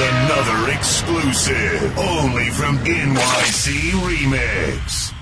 Another exclusive, only from NYC Remix.